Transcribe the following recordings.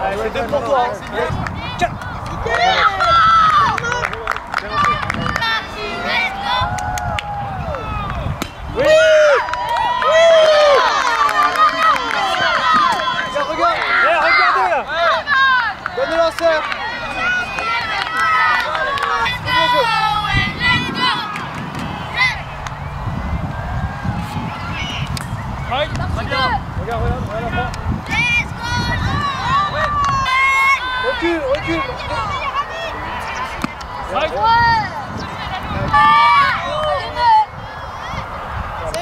Allez, c'est deux pour toi. Oui Regarde, regarde Eh, regardez là Donne le lanceur Regarde, regarde, regarde là-bas. Recule, recule C'est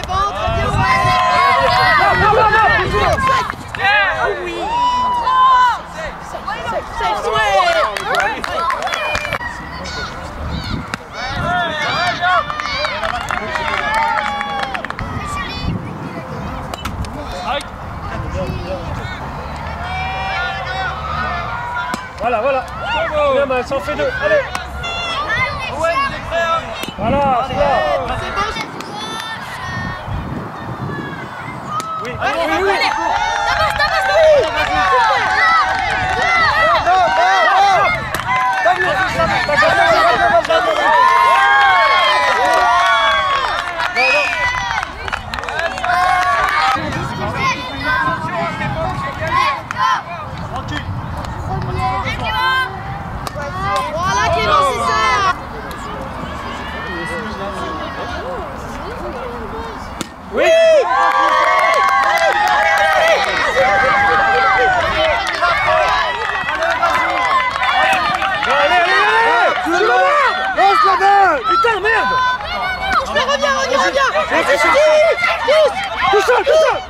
bon, très bien. Voilà, voilà. Bien, ça en fait deux, allez Voilà, c'est là Oui, oui, oui, Vas-y, c'est- pousse. Tout seul, tout seul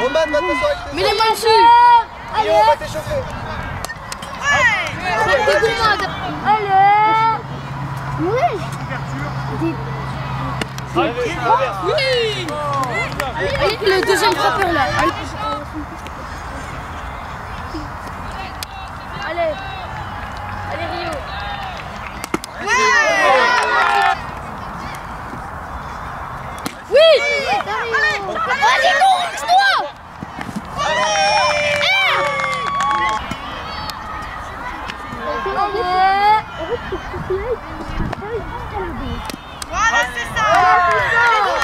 Roman, va Mets les mains dessus. Allez, on va t'échauffer T'es gourmande. Allez, Oui. Allez, le deuxième frappeur là. Allez. Allez. Rio. Oui Vas-y, cours, lance-toi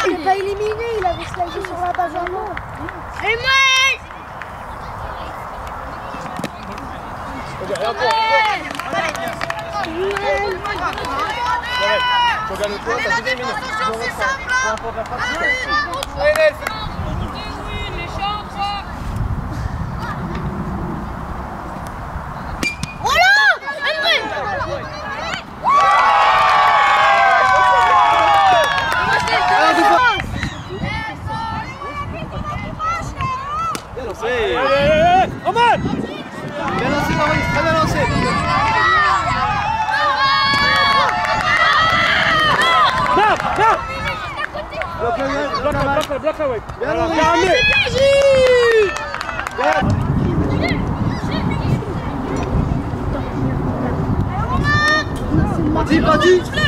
Il n'est pas éliminé, il avait slidé sur la base avant. Et moi Et encore Regarde le toit, t'as fait deux minutes. Peu importe la frappe. Allez, c'est Voilà André Allez, allez, allez Roman Bien lancé, Maurice, très bien lancé Là, là Bloque-le, bloque-le, bloque-le, bloque-le, ouais. Bien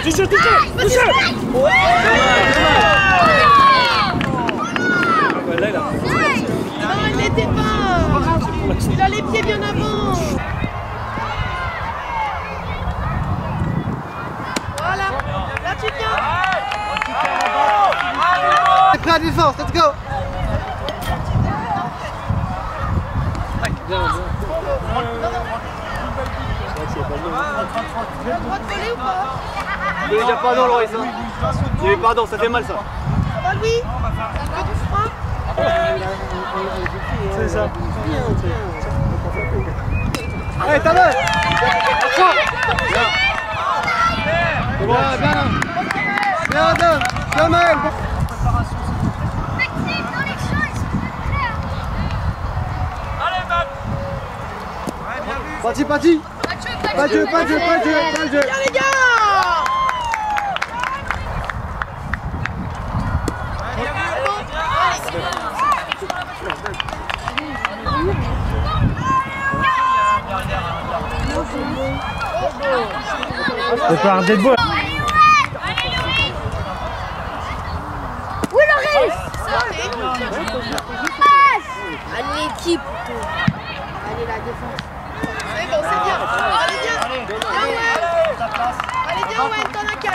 Touche, touche, Là, il a Non, il n'était pas. Il a les pieds bien avant Voilà Là tu viens Prêt à la défense, let's go Tu as le droit de voler ou pas Il est déjà pardon, Loris. Il est pardon, ça fait mal ça. Ça va Louis Un peu du frein C'est ça. Allez, t'as le Bien, bien. Bien, Adam. Bien, Maël. Parti, parti Pas de jeu, pas de pas de jeu, pas de Viens les gars C'est pas un débat. Allez l'équipe Allez la défense. C'est bien. Allez, viens. Allez, viens, Owen, t'en as 4.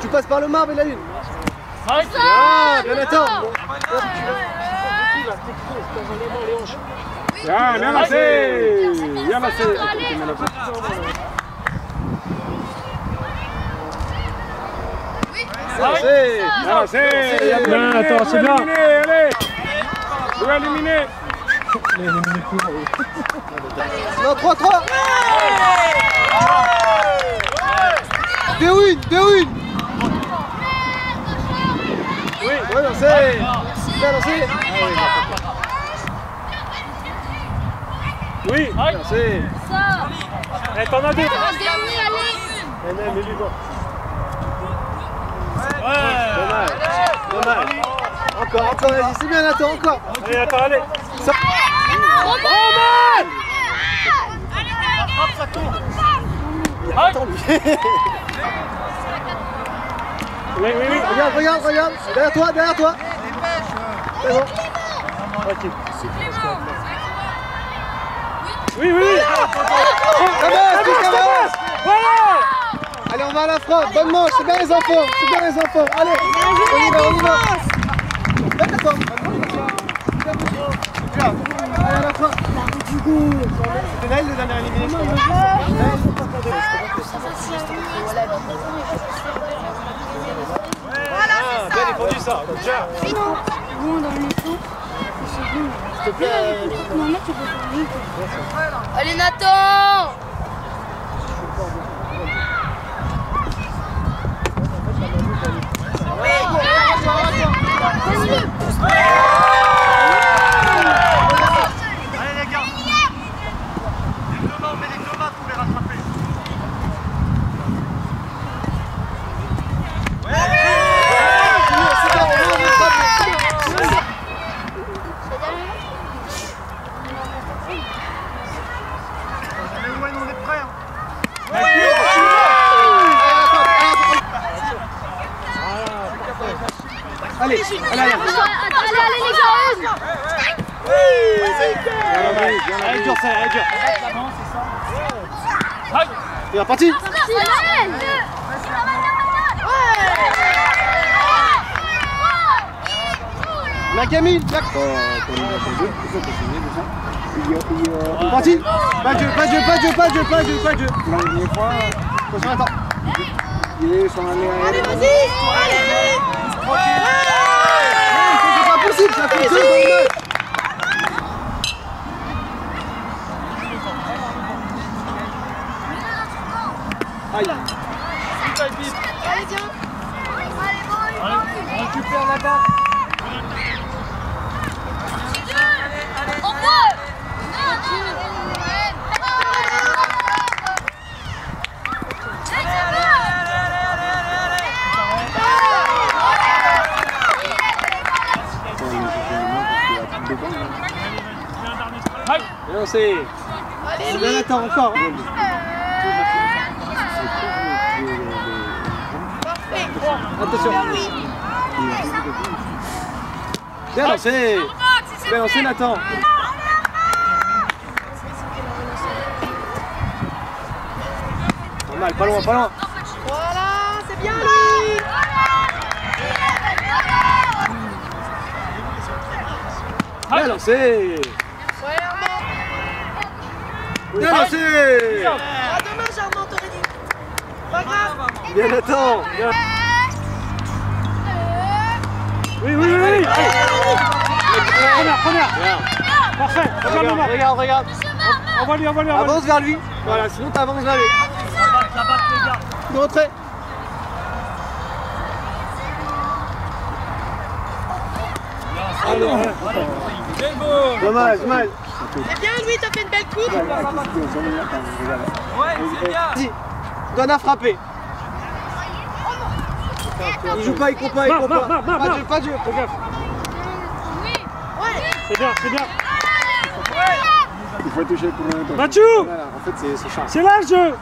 Tu passes par le marbre et la lune. Ah, Ah, bien Nathan. Bien, bien lancé. Bien lancé. Allez. Bien lancé. Bien, attends, c'est bien Allez Tu vas éliminer Non, 3, 3. Deux une, deux une. Oui Ouais, lancé. Bien lancé. Oui Bien lancé. Eh, t'en as deux Eh, mais lui, bon. Dommage. Dommage. Encore, encore, vas-y, c'est bien Nathan, encore. Allez, attends, allez Ça- Attends, lui. Oui, oui, oui Regarde, regarde, regarde. Derrière toi, derrière toi. C'est bon. Oui, oui, oui Ramasse, Luc, ramasse. Voilà Allez, on va à la frappe. Bonne manche, c'est bien les enfants. C'est bien les enfants. Allez, on y va, on y va. Faites la frappe. Allez, à la frappe. Crois. Ah, bien défendu ça Déjà Bon, dans les fonds, c'est bon. S'il te plaît. Non, là, tu peux faire vite. Allez, Nathan. Allez les gars Les deux mains, on met les deux mains pour les rattraper C'est bien, on va, on va, on va. Allez Owen, on est prêts hein. Allez, allez, allez. Allez, allez, les gars Allez dur, ça, allez dur Il est reparti. La Camille, la... Parti Pas de jeu, pas de jeu, pas de jeu, pas de jeu, pas de jeu, pas de jeu. Attention, attends. Allez, vas-y. Allez. C'est pas possible, ça fait deux Bien lancé. Allez, attends, encore. Attention. Bien lancé. Bien lancé, Nathan. Pas mal, pas loin, pas loin. Voilà, c'est bien, Louis. Bien lancé. Bien lancé. Ah, dommage, Armand, t'aurais dit. Pas grave. Bien. Bien. Oui, oui, oui, oui Première, première Bien. Parfait Regarde le Regarde, marque. regarde, regarde. Envoie-lui, envoie-lui, envoie-lui Avance vers lui. Voilà, sinon t'avances vers lui. De retrait. Allez, allez. Dommage, dommage. C'est bien, Louis, t'as fait une belle coupe. Vas-y. Donne à frapper. Il joue pas, il pas, il Marc, pas. Pas de jeu, pas de jeu. Fais gaffe Ouais. C'est bien, c'est bien Il faut toucher pour le Mathieu en fait, c'est c'est Charles. C'est là le jeu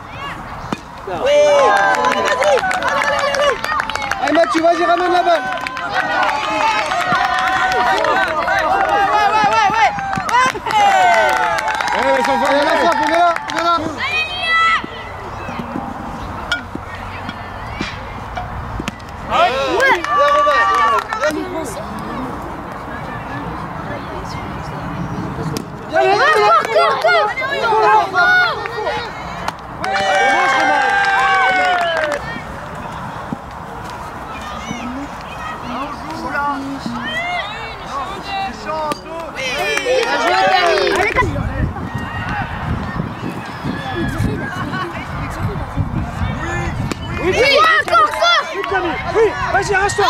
Allez, Mathieu, vas-y, ramène la balle. Ouais, ouais, ouais, ouais, ouais. Allez, ils sont forts. Viens là, viens là, viens là. Bien joué, Camille. Oui, Oui, encore, encore Oui, Camille Arrache-toi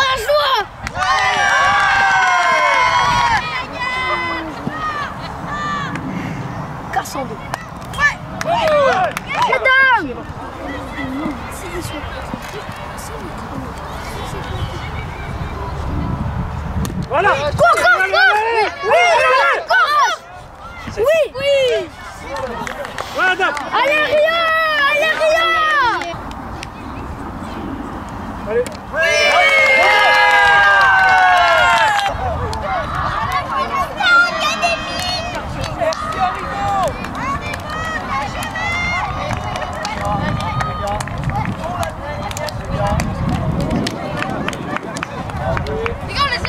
Casse en deux. Madame. Voilà cours, Allez, cours allez, Oui, allez. cours, cours Oui Oui Voilà, Dame Allez, Ria Allez, Ria Allez Les gars, on laisse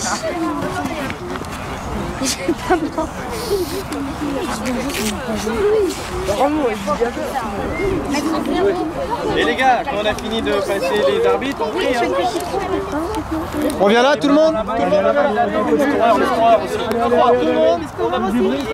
ça. Et les gars, quand on a fini de passer les arbitres, on prie. Hein. On vient là, Tout le monde, tout le monde, tout le monde,